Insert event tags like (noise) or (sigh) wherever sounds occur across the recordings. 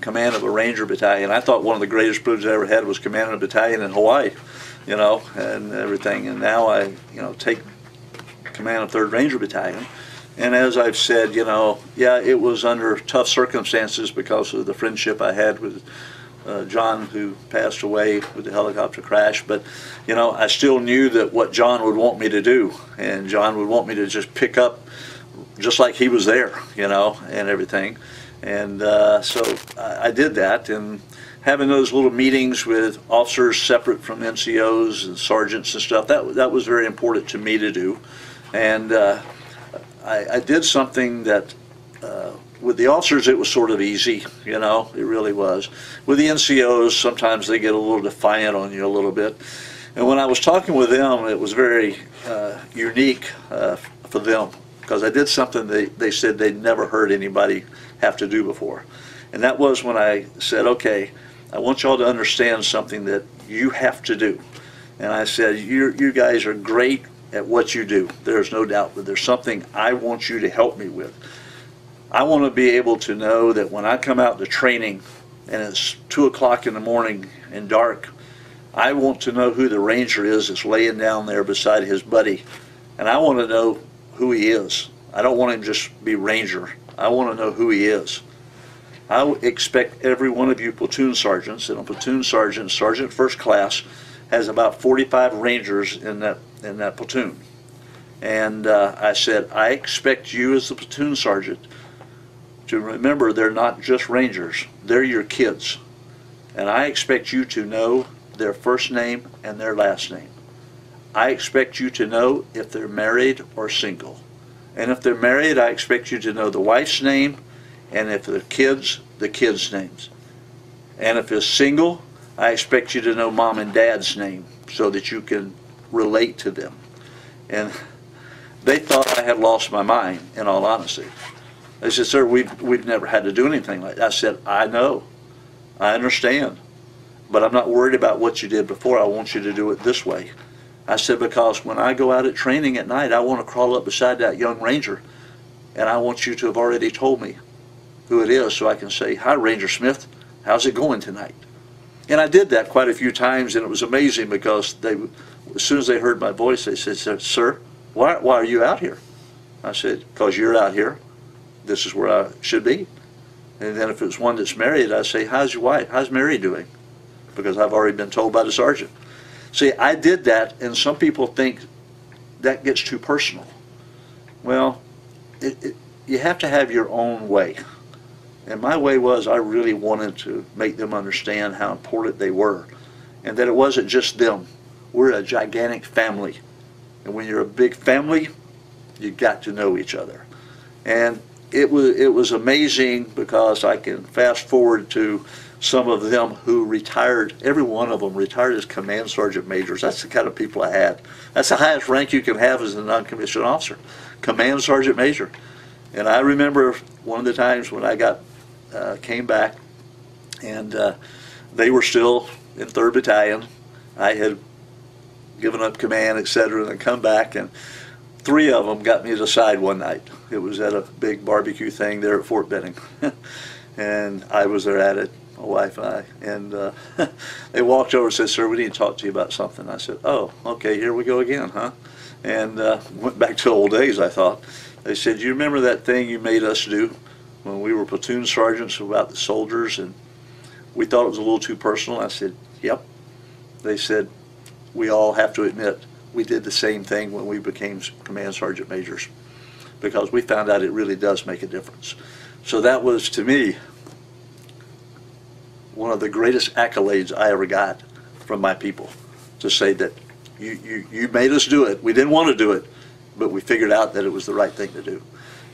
command of a Ranger battalion. I thought one of the greatest privileges I ever had was commanding a battalion in Hawaii, you know, and everything. And now I, you know, take command of 3rd Ranger Battalion. And as I've said, you know, yeah, it was under tough circumstances because of the friendship I had with uh, John, who passed away with the helicopter crash. But, you know, I still knew that what John would want me to do, and John would want me to just pick up just like he was there, you know, and everything. And uh, so I, did that, and having those little meetings with officers separate from NCOs and sergeants and stuff, that, that was very important to me to do. And uh, I, I did something that uh, with the officers it was sort of easy, you know, it really was. With the NCOs, sometimes they get a little defiant on you a little bit. And when I was talking with them, it was very uh, unique uh, for them because I did something they, they said they'd never heard anybody have to do before. And that was when I said, okay, I want y'all to understand something that you have to do. And I said, you, you guys are great at what you do. There's no doubt, but there's something I want you to help me with. I want to be able to know that when I come out to training and it's two o'clock in the morning and dark, I want to know who the ranger is that's laying down there beside his buddy. And I want to know who he is. I don't want him just be ranger. I want to know who he is. I expect every one of you platoon sergeants, and a platoon sergeant, sergeant first class, has about 45 rangers in that in that platoon. And uh, I said, I expect you as the platoon sergeant to remember they're not just rangers, they're your kids. And I expect you to know their first name and their last name. I expect you to know if they're married or single. And if they're married, I expect you to know the wife's name, and if they're kids, the kids' names. And if it's single, I expect you to know mom and dad's name so that you can relate to them. And they thought I had lost my mind, in all honesty. They said, sir, we've, we've never had to do anything like that. I said, I know. I understand. But I'm not worried about what you did before. I want you to do it this way. I said, because when I go out at training at night, I want to crawl up beside that young ranger, and I want you to have already told me who it is so I can say, hi, Ranger Smith, how's it going tonight? And I did that quite a few times, and it was amazing because they, as soon as they heard my voice, they said, sir, why, why are you out here? I said, because you're out here. This is where I should be. And then if it was one that's married, I'd say, how's your wife? How's Mary doing? Because I've already been told by the sergeant. See, I did that, and some people think that gets too personal. Well, it, it, you have to have your own way. And my way was I really wanted to make them understand how important they were and that it wasn't just them. We're a gigantic family. And when you're a big family, you got to know each other. And it was, it was amazing because I can fast forward to some of them who retired, every one of them retired as command sergeant majors. That's the kind of people I had. That's the highest rank you can have as a non-commissioned officer, command sergeant major. And I remember one of the times when I got uh, came back, and uh, they were still in 3rd Battalion. I had given up command, etc., and then come back, and three of them got me to side one night. It was at a big barbecue thing there at Fort Benning, (laughs) and I was there at it, my wife and I, and uh, (laughs) they walked over and said, "Sir, we need to talk to you about something." I said, "Oh, okay, here we go again, huh?" And uh, went back to old days. I thought. They said, "You remember that thing you made us do?" when we were platoon sergeants about the soldiers and we thought it was a little too personal. I said, yep. They said, we all have to admit we did the same thing when we became command sergeant majors because we found out it really does make a difference. So that was, to me, one of the greatest accolades I ever got from my people to say that you, you, you made us do it. We didn't want to do it, but we figured out that it was the right thing to do.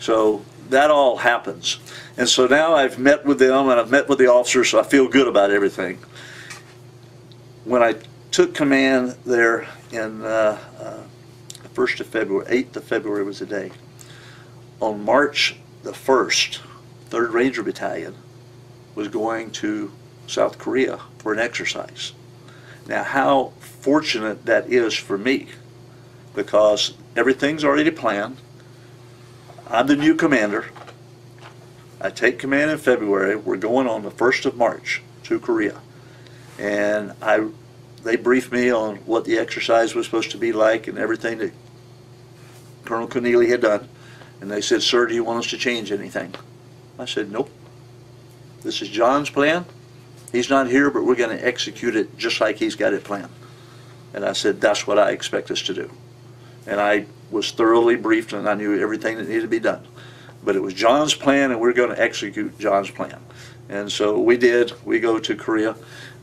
So that all happens. And so now I've met with them and I've met with the officers, so I feel good about everything. When I took command there in uh, uh, the 1st of February, 8th of February was the day. On March the 1st, 3rd Ranger Battalion was going to South Korea for an exercise. Now how fortunate that is for me because everything's already planned I'm the new commander. I take command in February. We're going on the first of March to Korea, and I they briefed me on what the exercise was supposed to be like and everything that Colonel Keneally had done. And they said, "Sir, do you want us to change anything?" I said, "Nope. This is John's plan. He's not here, but we're going to execute it just like he's got it planned." And I said, "That's what I expect us to do." And I was thoroughly briefed, and I knew everything that needed to be done. But it was John's plan, and we're going to execute John's plan. And so we did. We go to Korea.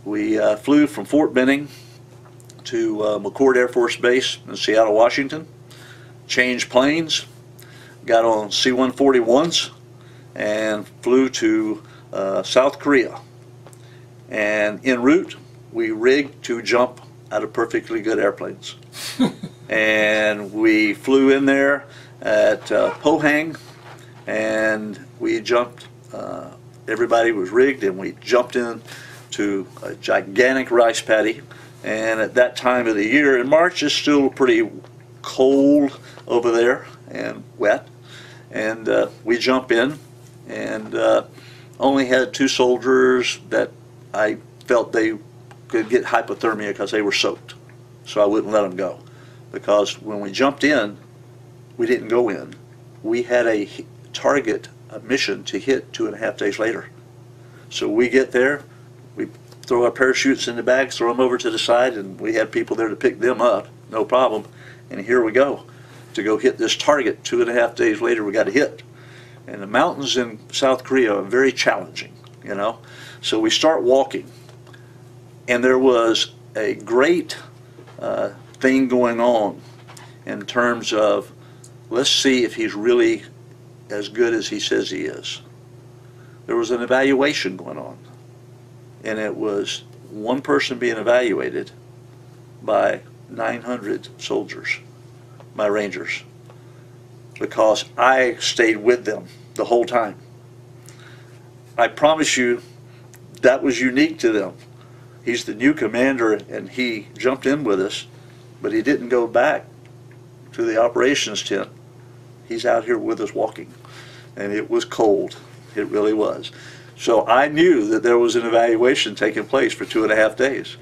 We uh, flew from Fort Benning to uh, McChord Air Force Base in Seattle, Washington. Changed planes, got on C-141s, and flew to uh, South Korea. And en route, we rigged to jump out of perfectly good airplanes. (laughs) and we flew in there at uh, Pohang, and we jumped. Uh, everybody was rigged, and we jumped in to a gigantic rice paddy. And at that time of the year, in March, it's still pretty cold over there and wet. And uh, we jump in, and uh, only had two soldiers that I felt they could get hypothermia because they were soaked. So I wouldn't let them go. Because when we jumped in, we didn't go in. We had a target, a mission to hit two and a half days later. So we get there, we throw our parachutes in the bags, throw them over to the side, and we had people there to pick them up, no problem. And here we go to go hit this target. Two and a half days later, we got a hit. And the mountains in South Korea are very challenging, you know. So we start walking, and there was a great uh, thing going on in terms of let's see if he's really as good as he says he is. There was an evaluation going on, and it was one person being evaluated by 900 soldiers, my Rangers, because I stayed with them the whole time. I promise you that was unique to them. He's the new commander and he jumped in with us, but he didn't go back to the operations tent. He's out here with us walking. And it was cold. It really was. So I knew that there was an evaluation taking place for two and a half days.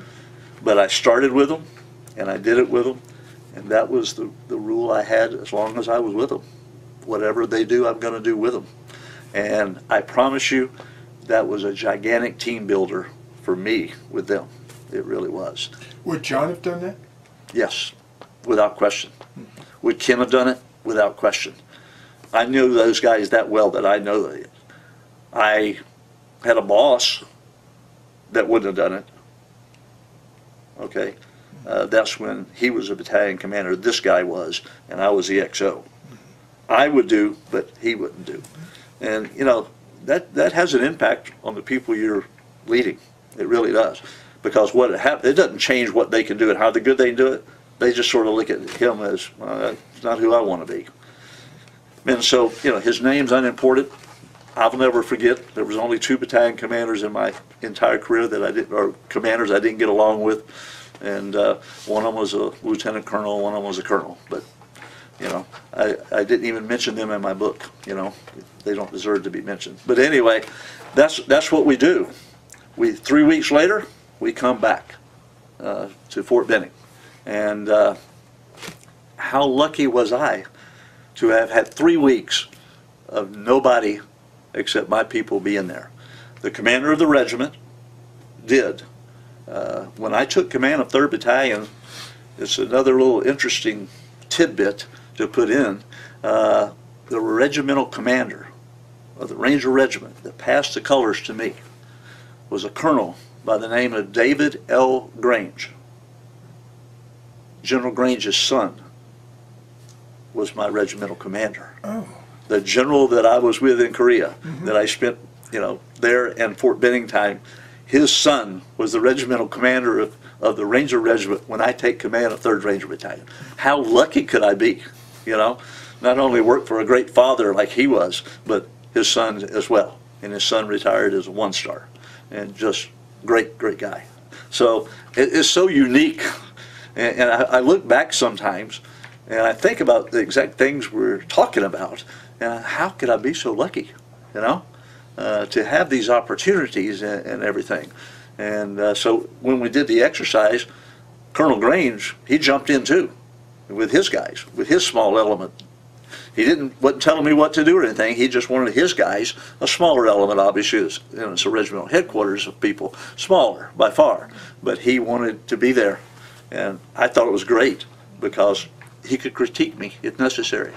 But I started with them and I did it with them. And that was the, the rule I had as long as I was with them. Whatever they do, I'm going to do with them. And I promise you, that was a gigantic team builder for me with them. It really was. Would John have done that? Yes, without question. Would Ken have done it? Without question. I knew those guys that well that I know that. I had a boss that wouldn't have done it. Okay? Uh, that's when he was a battalion commander. This guy was, and I was the XO. I would do, but he wouldn't do. And, you know, that, that has an impact on the people you're leading. It really does. Because what it, it doesn't change what they can do and how the good they can do it. They just sort of look at him as, well, that's not who I want to be. And so, you know, his name's unimportant. I'll never forget, there was only two battalion commanders in my entire career that I didn't, or commanders I didn't get along with. And uh, one of them was a lieutenant colonel, one of them was a colonel. But, you know, I, I didn't even mention them in my book, you know. They don't deserve to be mentioned. But anyway, that's, that's what we do. We, three weeks later, we come back uh, to Fort Benning. And uh, how lucky was I to have had three weeks of nobody except my people being there. The commander of the regiment did. Uh, when I took command of 3rd Battalion, it's another little interesting tidbit to put in. Uh, the regimental commander of the Ranger Regiment that passed the colors to me was a colonel by the name of David L. Grange. General Grange's son was my regimental commander. Oh. The general that I was with in Korea, that I spent, you know, there and Fort Benning time, his son was the regimental commander of, of the Ranger Regiment when I take command of 3rd Ranger Battalion. How lucky could I be, you know? Not only work for a great father like he was, but his son as well. And his son retired as a one star. And just great, great guy. So it, it's so unique. And, and I, I look back sometimes and I think about the exact things we're talking about. And how could I be so lucky? You know? uh, to have these opportunities and, and everything. And uh, so when we did the exercise, Colonel Grange, he jumped in too with his guys, with his small element. He didn't wasn't telling me what to do or anything. He just wanted his guys, a smaller element, obviously, is you know, it's regimental headquarters of people, smaller by far, but he wanted to be there, and I thought it was great because he could critique me if necessary,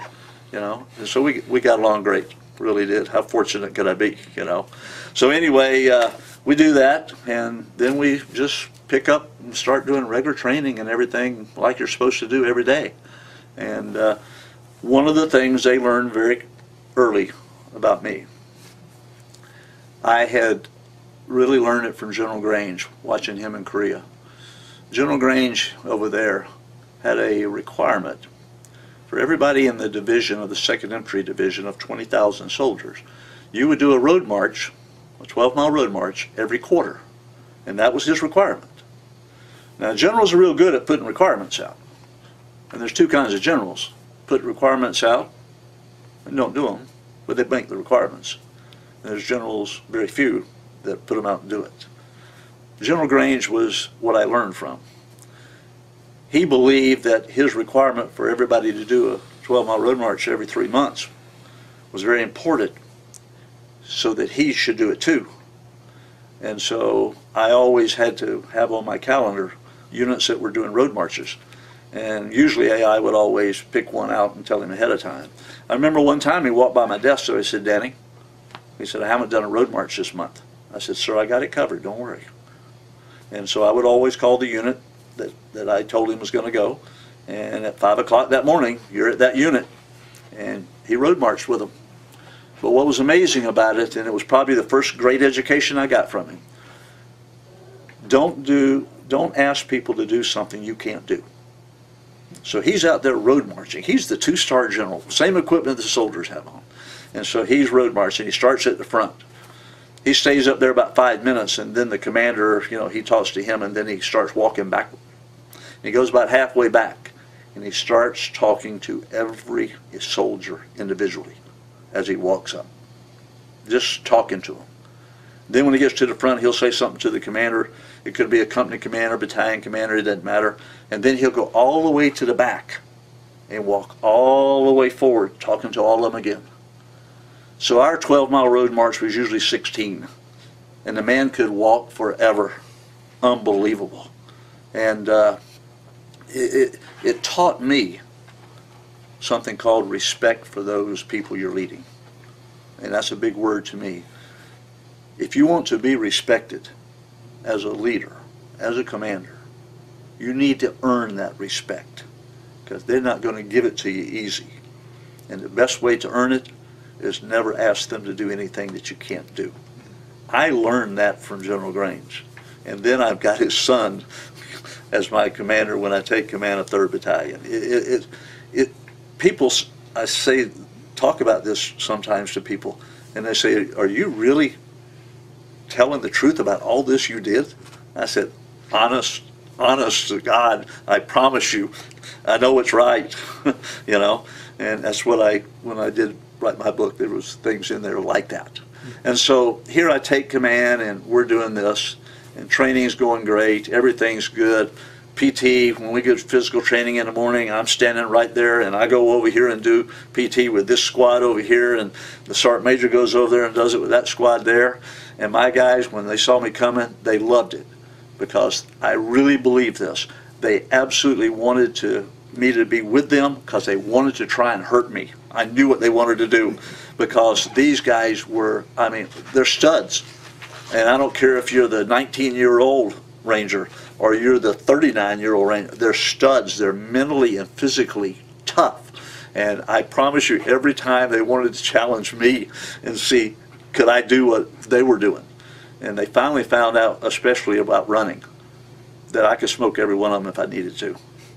you know. And so we we got along great, really did. How fortunate could I be, you know? So anyway, uh, we do that, and then we just pick up and start doing regular training and everything like you're supposed to do every day, and. Uh, one of the things they learned very early about me, I had really learned it from General Grange, watching him in Korea. General Grange over there had a requirement for everybody in the division of the 2nd Infantry Division of 20,000 soldiers. You would do a road march, a 12 mile road march, every quarter. And that was his requirement. Now, generals are real good at putting requirements out. And there's two kinds of generals put requirements out and don't do them, but they make the requirements. And there's generals, very few, that put them out and do it. General Grange was what I learned from. He believed that his requirement for everybody to do a 12 mile road march every three months was very important so that he should do it too. And so I always had to have on my calendar units that were doing road marches. And usually AI would always pick one out and tell him ahead of time. I remember one time he walked by my desk, so I said, Danny, he said, I haven't done a road march this month. I said, sir, I got it covered, don't worry. And so I would always call the unit that, that I told him was going to go. And at 5 o'clock that morning, you're at that unit. And he road marched with them. But what was amazing about it, and it was probably the first great education I got from him, don't do, don't ask people to do something you can't do. So he's out there road marching. He's the two-star general, same equipment the soldiers have on. And so he's road marching. He starts at the front. He stays up there about five minutes, and then the commander, you know, he talks to him, and then he starts walking back. He goes about halfway back, and he starts talking to every soldier individually as he walks up. Just talking to them. Then when he gets to the front, he'll say something to the commander. It could be a company commander, battalion commander, it doesn't matter. And then he'll go all the way to the back and walk all the way forward, talking to all of them again. So our 12 mile road march was usually 16. And the man could walk forever. Unbelievable. And uh, it, it, it taught me something called respect for those people you're leading. And that's a big word to me. If you want to be respected as a leader, as a commander, you need to earn that respect because they're not going to give it to you easy. And the best way to earn it is never ask them to do anything that you can't do. I learned that from General Grange. And then I've got his son (laughs) as my commander when I take command of 3rd Battalion. It, it, it, people, I say, talk about this sometimes to people, and they say, are you really telling the truth about all this you did? I said, honest, honest to God, I promise you, I know it's right, (laughs) you know, and that's what I, when I did write my book, there was things in there like that. Hmm. And so here I take command and we're doing this and training's going great, everything's good. PT, when we get physical training in the morning, I'm standing right there and I go over here and do PT with this squad over here and the sergeant major goes over there and does it with that squad there. And my guys, when they saw me coming, they loved it because I really believe this. They absolutely wanted to me to be with them because they wanted to try and hurt me. I knew what they wanted to do because these guys were, I mean, they're studs. And I don't care if you're the 19 year old Ranger or you're the 39 year old Ranger, they're studs. They're mentally and physically tough. And I promise you, every time they wanted to challenge me and see could I do what they were doing. And they finally found out, especially about running, that I could smoke every one of them if I needed to.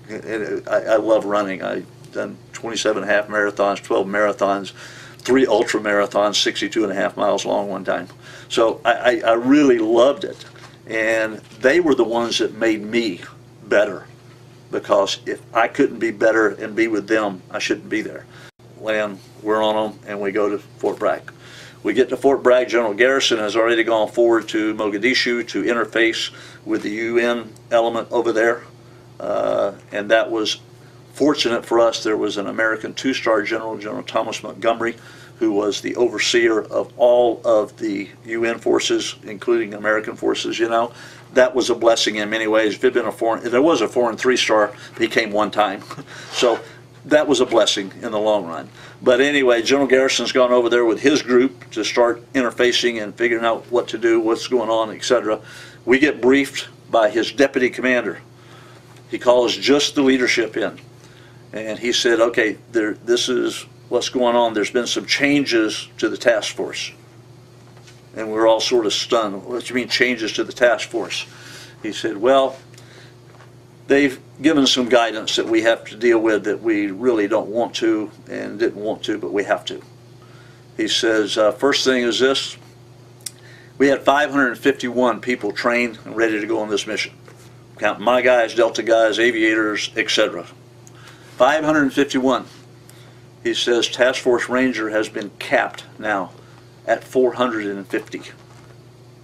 And I, I love running. I've done 27 and a half marathons, 12 marathons, three ultra marathons, 62 and a half miles long one time. So I, I, I really loved it. And they were the ones that made me better because if I couldn't be better and be with them, I shouldn't be there. Land, we're on them, and we go to Fort Bragg. We get to Fort Bragg, General Garrison has already gone forward to Mogadishu to interface with the UN element over there. Uh, and that was fortunate for us. There was an American two-star general, General Thomas Montgomery, who was the overseer of all of the UN forces, including American forces, you know. That was a blessing in many ways. If it been a foreign, if there was a foreign three-star, he came one time. (laughs) So that was a blessing in the long run. But anyway, General Garrison's gone over there with his group to start interfacing and figuring out what to do, what's going on, etc. We get briefed by his deputy commander. He calls just the leadership in. And he said, okay, there, this is what's going on. There's been some changes to the task force. And we're all sort of stunned. What do you mean changes to the task force? He said, well, they've given some guidance that we have to deal with that we really don't want to and didn't want to, but we have to. He says, uh, first thing is this, we had 551 people trained and ready to go on this mission. Count my guys, Delta guys, aviators, etc. 551. He says Task Force Ranger has been capped now at 450.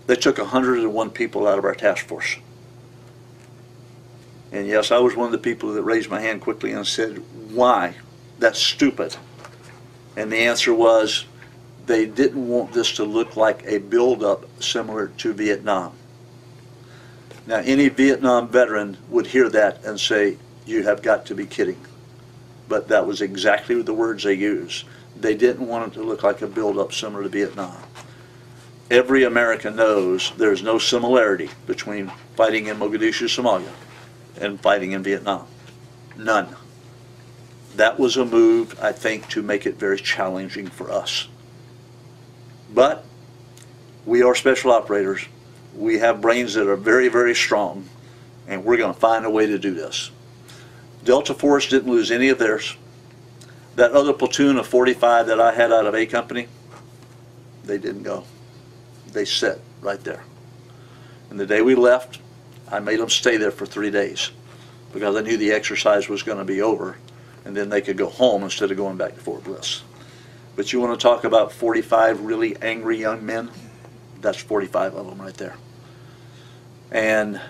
They took 101 people out of our task force. And yes, I was one of the people that raised my hand quickly and said, why? That's stupid. And the answer was, they didn't want this to look like a buildup similar to Vietnam. Now, any Vietnam veteran would hear that and say, you have got to be kidding. But that was exactly the words they used. They didn't want it to look like a buildup similar to Vietnam. Every American knows there's no similarity between fighting in Mogadishu, Somalia, and fighting in Vietnam. None. That was a move, I think, to make it very challenging for us. But we are special operators. We have brains that are very, very strong, and we're going to find a way to do this. Delta Force didn't lose any of theirs. That other platoon of 45 that I had out of A Company, they didn't go. They sat right there. And the day we left, I made them stay there for three days because I knew the exercise was going to be over and then they could go home instead of going back to Fort Bliss. But you want to talk about 45 really angry young men? That's 45 of them right there. And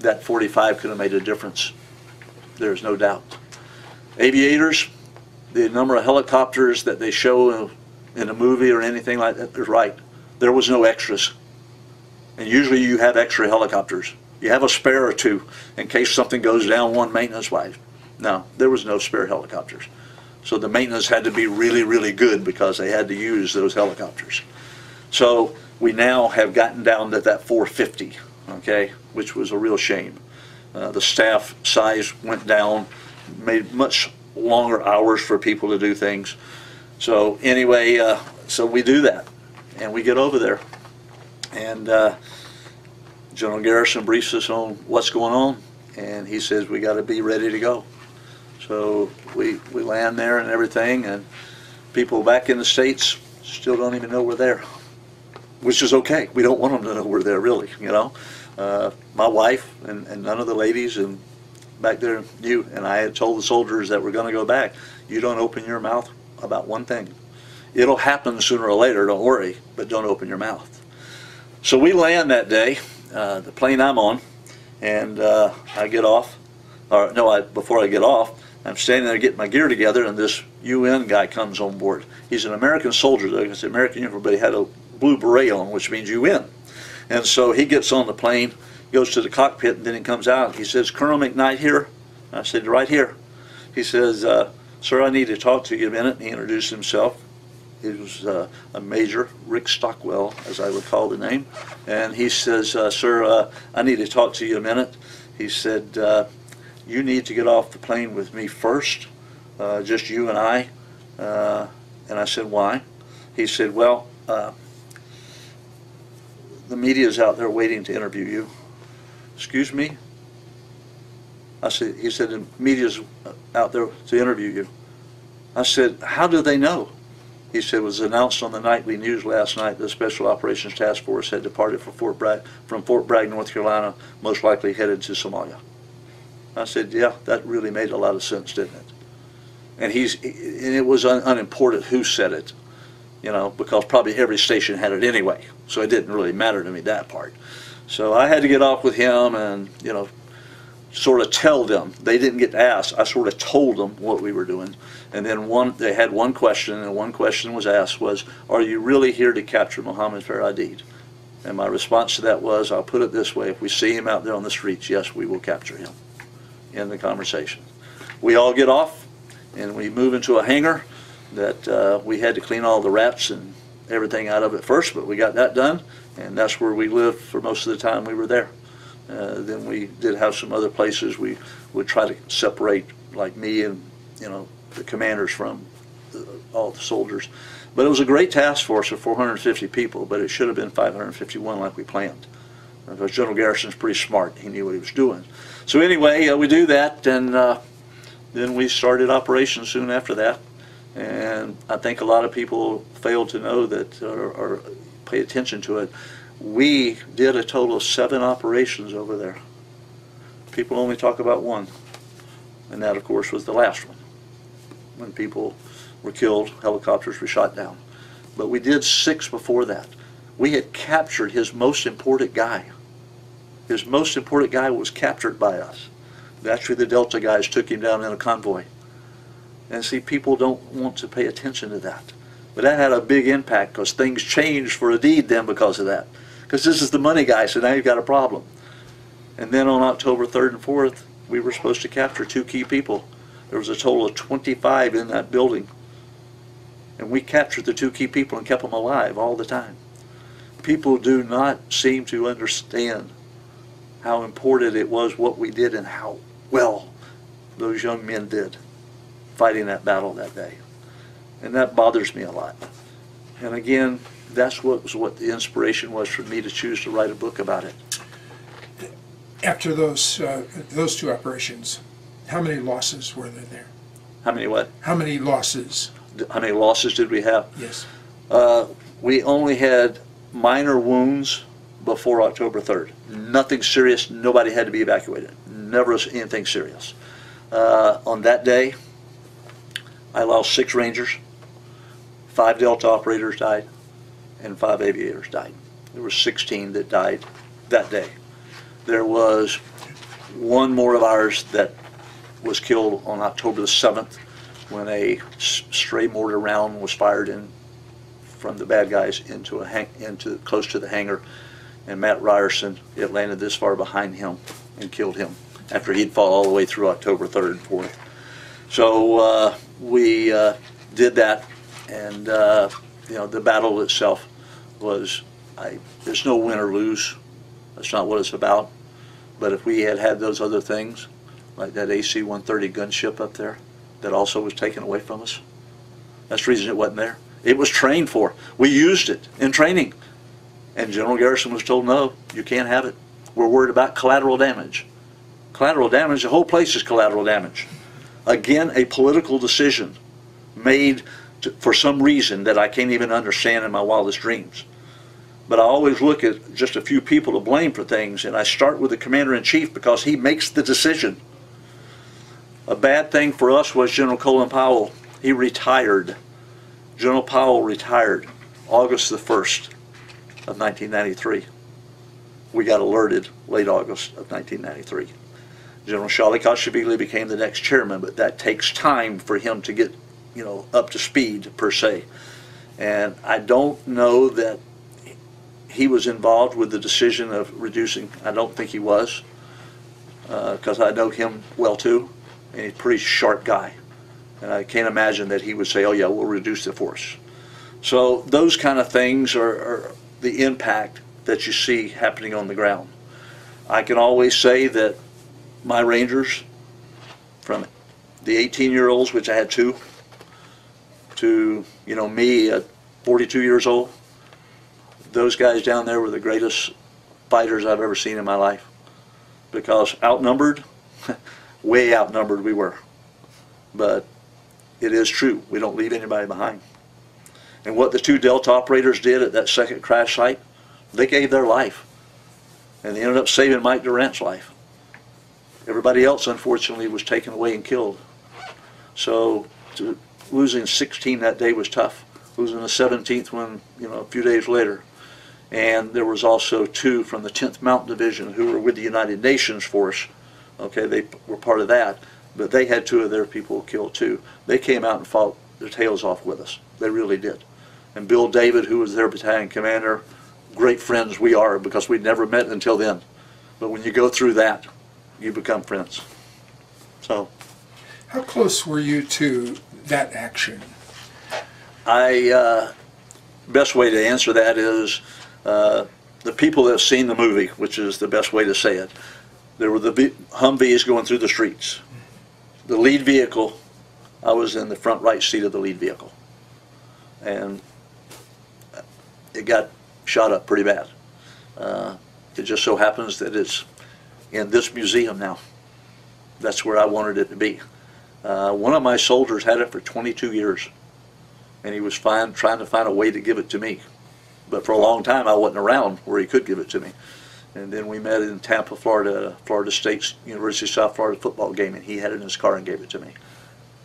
that 45 could have made a difference. There's no doubt. Aviators, the number of helicopters that they show in a movie or anything like that, they're right. There was no extras. And usually you have extra helicopters. You have a spare or two in case something goes down one maintenance-wise. No, there was no spare helicopters. So the maintenance had to be really, really good because they had to use those helicopters. So we now have gotten down to that 450, okay, which was a real shame. Uh, the staff size went down, made much longer hours for people to do things. So anyway, uh, so we do that, and we get over there, and uh, General Garrison briefs us on what's going on, and he says we got to be ready to go. So we we land there and everything, and people back in the states still don't even know we're there, which is okay. We don't want them to know we're there, really, you know. Uh, my wife and, and none of the ladies and back there knew, and I had told the soldiers that we're going to go back. You don't open your mouth about one thing. It'll happen sooner or later, don't worry, but don't open your mouth. So we land that day, uh, the plane I'm on, and uh, I get off, or no, I, before I get off, I'm standing there getting my gear together, and this UN guy comes on board. He's an American soldier, though, it's an American uniform, but he had a blue beret on, which means UN. And so he gets on the plane, goes to the cockpit, and then he comes out. He says, Colonel McKnight here? I said, right here. He says, uh, sir, I need to talk to you a minute. He introduced himself. He was uh, a major, Rick Stockwell, as I recall the name. And he says, uh, sir, uh, I need to talk to you a minute. He said, uh, you need to get off the plane with me first, uh, just you and I. and I said, why? He said, well, the media is out there waiting to interview you. Excuse me? I said, he said, the media's out there to interview you. I said, how do they know? He said, it was announced on the nightly news last night the Special Operations Task Force had departed for Fort Bragg, from Fort Bragg, North Carolina, most likely headed to Somalia. I said, yeah, that really made a lot of sense, didn't it? And he's, and it was un, unimportant who said it. you know, because probably every station had it anyway. So it didn't really matter to me that part. So I had to get off with him and, you know, sort of tell them. They didn't get asked. I sort of told them what we were doing. And then one, they had one question, and one question was asked was, "Are you really here to capture Mohammed Farah Aidid?" And my response to that was, "I'll put it this way: If we see him out there on the streets, yes, we will capture him." In the conversation, we all get off, and we move into a hangar that uh, we had to clean all the rats and everything out of it first, but we got that done, and that's where we lived for most of the time we were there. Uh, then we did have some other places we would try to separate, like me and you know the commanders from the, all the soldiers. But it was a great task force of 450 people, but it should have been 551 like we planned. Because General Garrison's pretty smart; he knew what he was doing. So anyway, uh, we do that, and uh, then we started operations soon after that. And I think a lot of people fail to know that or, or pay attention to it we did a total of seven operations over there. People only talk about one, and that, of course, was the last one, when people were killed, helicopters were shot down. But we did six before that. We had captured his most important guy. His most important guy was captured by us. Actually, the Delta guys took him down in a convoy. And see, people don't want to pay attention to that. But that had a big impact because things changed for Aidid then because of that because this is the money guy, so now you've got a problem. And then on October 3rd and 4th, we were supposed to capture two key people. There was a total of 25 in that building. And we captured the two key people and kept them alive all the time. People do not seem to understand how important it was what we did and how well those young men did fighting that battle that day. And that bothers me a lot. And again, that's what was what the inspiration was for me to choose to write a book about it. After those uh, those two operations, how many losses were there there? How many what? How many losses? How many losses did we have? Yes. Uh, we only had minor wounds before October 3rd. Nothing serious. Nobody had to be evacuated. Never anything serious. Uh, on that day, I lost six Rangers. Five Delta operators died and five aviators died. There were 16 that died that day. There was one more of ours that was killed on October the 7th when a stray mortar round was fired in from the bad guys into a hang, into close to the hangar, and Matt Rierson it landed this far behind him and killed him after he'd fought all the way through October 3rd and 4th. So uh, we uh, did that, and uh, you know the battle itself was, I, there's no win or lose. That's not what it's about. But if we had had those other things, like that AC-130 gunship up there, that also was taken away from us, that's the reason it wasn't there. It was trained for. We used it in training. And General Garrison was told, no, you can't have it. We're worried about collateral damage. Collateral damage, the whole place is collateral damage. Again, a political decision made to, for some reason that I can't even understand in my wildest dreams. But I always look at just a few people to blame for things, and I start with the commander-in-chief because he makes the decision. A bad thing for us was General Colin Powell. He retired. General Powell retired August the 1st of 1993. We got alerted late August of 1993. General Shalikashvili became the next chairman, but that takes time for him to get you know, up to speed per se. And I don't know that he was involved with the decision of reducing. I don't think he was, because uh, I know him well too, and he's a pretty sharp guy. And I can't imagine that he would say, "Oh yeah, we'll reduce the force." So those kind of things are, are the impact that you see happening on the ground. I can always say that my Rangers, from the 18-year-olds, which I had two, to, you know, me at 42 years old, those guys down there were the greatest fighters I've ever seen in my life. Because outnumbered, (laughs) way outnumbered we were. But it is true. We don't leave anybody behind. And what the two Delta operators did at that second crash site, they gave their life. And they ended up saving Mike Durant's life. Everybody else, unfortunately, was taken away and killed. So to losing 16 that day was tough. Losing the 17th one, you know, a few days later. And there was also two from the 10th Mountain Division who were with the United Nations force. Okay, they were part of that, but they had two of their people killed too. They came out and fought their tails off with us. They really did. And Bill David, who was their battalion commander, great friends we are because we'd never met until then. But when you go through that, you become friends. So How close were you to that action? I, uh, best way to answer that is uh, the people that have seen the movie, which is the best way to say it. There were the Humvees going through the streets. The lead vehicle, I was in the front right seat of the lead vehicle. And it got shot up pretty bad. Uh, It just so happens that it's in this museum now. That's where I wanted it to be. Uh, One of my soldiers had it for 22 years and he was fine trying to find a way to give it to me. But for a long time, I wasn't around where he could give it to me. And then we met in Tampa, Florida, Florida State University of South Florida football game, and he had it in his car and gave it to me.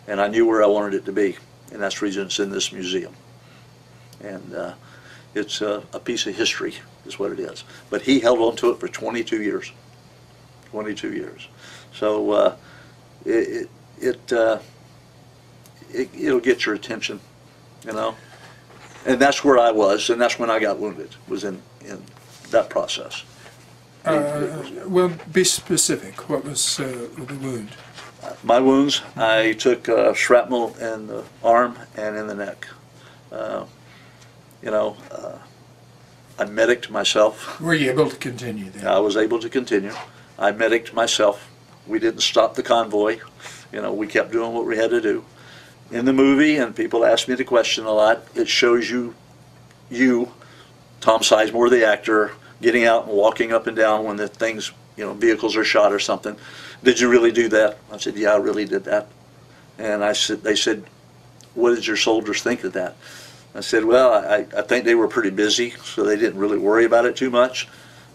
And I knew where I wanted it to be, and that's the reason it's in this museum. And uh, it's a, a piece of history, is what it is. But he held on to it for 22 years. 22 years. So uh, it, it, it, uh, it, it'll get your attention you know? And that's where I was, and that's when I got wounded, was in, in that process. Uh, well, be specific. What was uh, the wound? My wounds, I took uh, shrapnel in the arm and in the neck. Uh, You know, uh, I medicked myself. Were you able to continue then? I was able to continue. I medicked myself. We didn't stop the convoy. You know, we kept doing what we had to do. In the movie, and people ask me the question a lot, it shows you, you, Tom Sizemore, the actor, getting out and walking up and down when the things, you know, vehicles are shot or something. Did you really do that? I said, yeah, I really did that. And I said, they said, what did your soldiers think of that? I said, well, I, I think they were pretty busy, so they didn't really worry about it too much.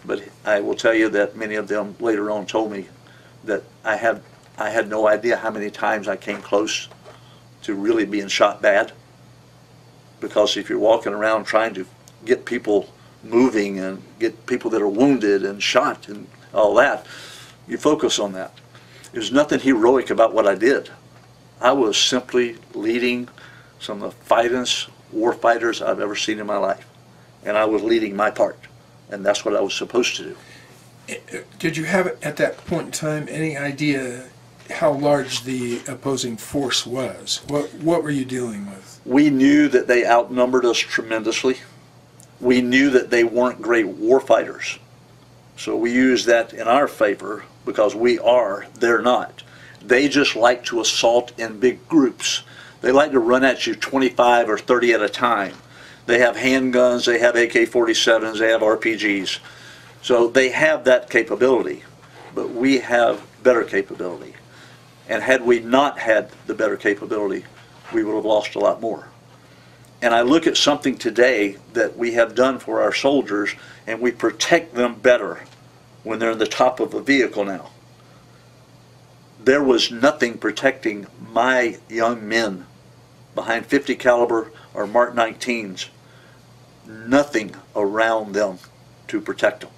But I will tell you that many of them later on told me that I had, I had no idea how many times I came close to really being shot bad. Because if you're walking around trying to get people moving and get people that are wounded and shot and all that, you focus on that. There's nothing heroic about what I did. I was simply leading some of the finest war fighters I've ever seen in my life. And I was leading my part. And that's what I was supposed to do. Did you have at that point in time any idea how large the opposing force was? What what were you dealing with? We knew that they outnumbered us tremendously. We knew that they weren't great war fighters. So we used that in our favor because we are, they're not. They just like to assault in big groups. They like to run at you 25 or 30 at a time. They have handguns, they have AK-47s, they have RPGs. So they have that capability, but we have better capability. And had we not had the better capability, we would have lost a lot more. And I look at something today that we have done for our soldiers, and we protect them better when they're in the top of a vehicle now. There was nothing protecting my young men behind 50 caliber or Mark 19s. Nothing around them to protect them.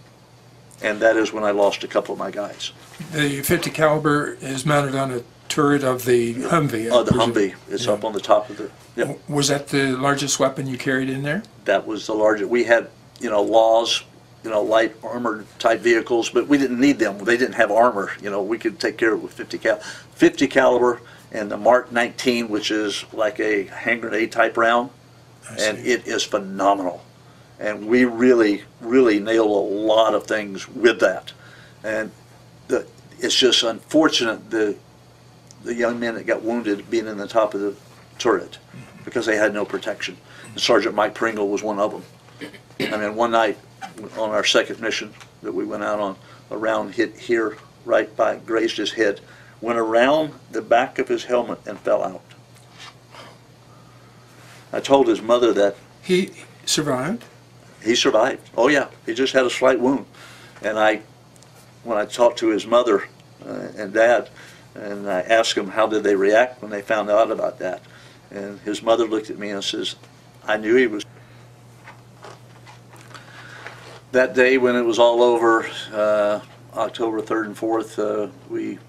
And that is when I lost a couple of my guys. The 50 caliber is mounted on a turret of the Humvee. Oh, the presume. Humvee, it's Yeah. up on the top of the, yep. Was that the largest weapon you carried in there? that was the largest. We had, you know, laws, you know, light armored type vehicles, but we didn't need them. They didn't have armor. You know, we could take care of it with 50 cal, 50 caliber, and the Mark 19, which is like a hand grenade type round, and it is phenomenal. And we really, really nail a lot of things with that. And the, it's just unfortunate the the young men that got wounded being in the top of the turret because they had no protection. And Sergeant Mike Pringle was one of them. I mean, one night on our second mission that we went out on, a round hit here, right by, grazed his head, went around the back of his helmet and fell out. I told his mother that He survived? he survived. Oh yeah, he just had a slight wound. And I, when I talked to his mother uh, and dad, and I asked them how did they react when they found out about that, and his mother looked at me and says, I knew he was. That day when it was all over, uh, October 3rd and 4th, uh, we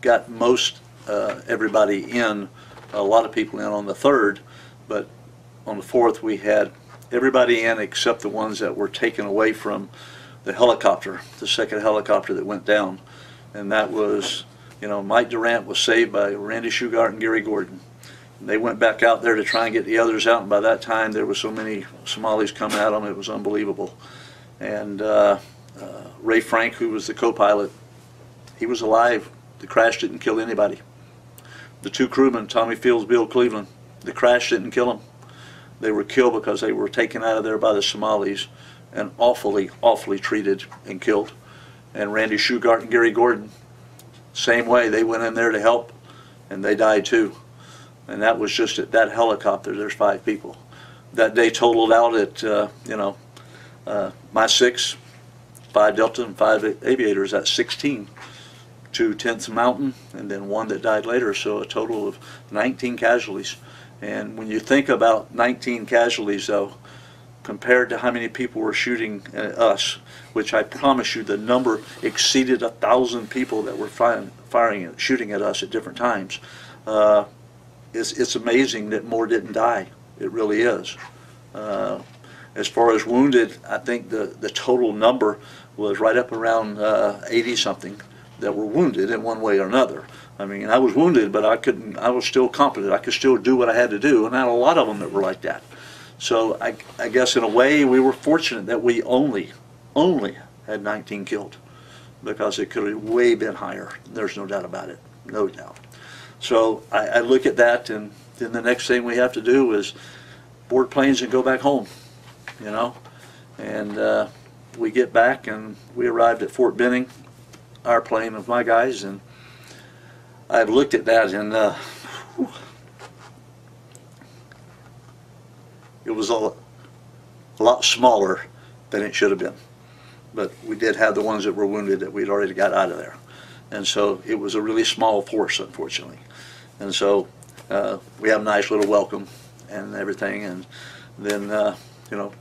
got most uh, everybody in, a lot of people in on the 3rd, but on the 4th, we had everybody in except the ones that were taken away from the helicopter, the second helicopter that went down. And that was, you know, Mike Durant was saved by Randy Shugart and Gary Gordon. And they went back out there to try and get the others out, and by that time, there were so many Somalis coming at them, it was unbelievable. And uh, uh, Ray Frank, who was the co-pilot, he was alive. The crash didn't kill anybody. The two crewmen, Tommy Fields, Bill Cleveland, the crash didn't kill them. They were killed because they were taken out of there by the Somalis and awfully, awfully treated and killed. And Randy Shugart and Gary Gordon, same way. They went in there to help, and they died too. And that was just at that helicopter. There's five people. That day totaled out at, uh, you know, uh, my six, five Delta and five aviators. That's 16. Two tenths Mountain, and then one that died later. So a total of 19 casualties. And when you think about 19 casualties, though, compared to how many people were shooting at us, which I promise you the number exceeded a thousand people that were firing, firing shooting at us at different times. Uh, it's, it's amazing that more didn't die. It really is. Uh, as far as wounded, I think the, the total number was right up around uh, 80 something that were wounded in one way or another. I mean, I was wounded, but I couldn't, I was still competent. I could still do what I had to do, and I had a lot of them that were like that. So I, I guess in a way, we were fortunate that we only, only had 19 killed because it could have way been higher. There's no doubt about it, no doubt. So I, I look at that, and then the next thing we have to do is board planes and go back home, you know? And uh, we get back, and we arrived at Fort Benning, our plane of my guys, and I've looked at that, and uh, it was a, a lot smaller than it should have been. But we did have the ones that were wounded that we'd already got out of there. And so it was a really small force, unfortunately. And so uh, we have a nice little welcome and everything. And then, uh, you know,